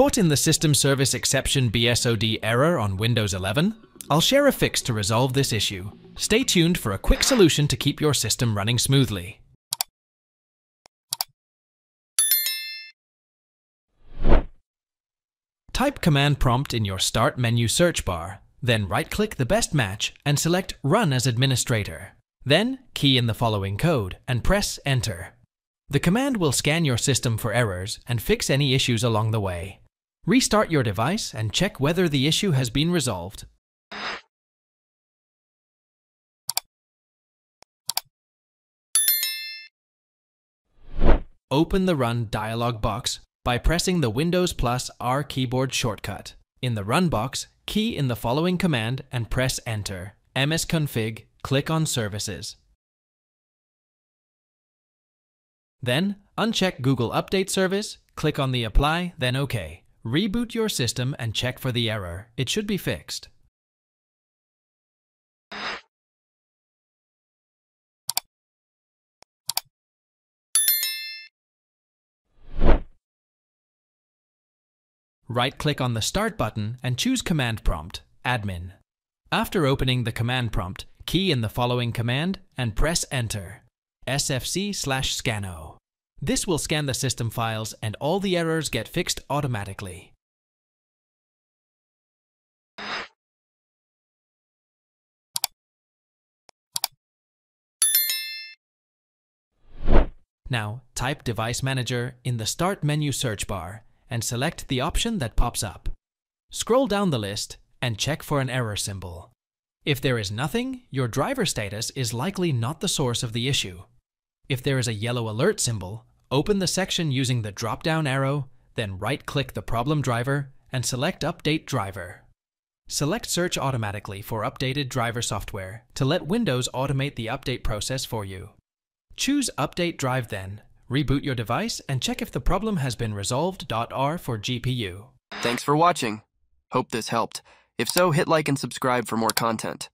Caught in the System Service Exception BSOD error on Windows 11? I'll share a fix to resolve this issue. Stay tuned for a quick solution to keep your system running smoothly. Type command prompt in your Start menu search bar, then right-click the best match and select Run as Administrator. Then, key in the following code and press Enter. The command will scan your system for errors and fix any issues along the way. Restart your device and check whether the issue has been resolved. Open the Run dialog box by pressing the Windows plus R keyboard shortcut. In the Run box, key in the following command and press Enter. msconfig, click on Services. Then, uncheck Google Update Service, click on the Apply, then OK. Reboot your system and check for the error. It should be fixed. Right-click on the Start button and choose Command Prompt, Admin. After opening the command prompt, key in the following command and press Enter. sfc slash scannow. This will scan the system files and all the errors get fixed automatically. Now, type Device Manager in the Start menu search bar and select the option that pops up. Scroll down the list and check for an error symbol. If there is nothing, your driver status is likely not the source of the issue. If there is a yellow alert symbol, open the section using the drop-down arrow, then right-click the problem driver and select Update Driver. Select Search automatically for updated driver software to let Windows automate the update process for you. Choose Update Drive then, reboot your device, and check if the problem has been resolved. R for GPU. Thanks for watching. Hope this helped. If so, hit like and subscribe for more content.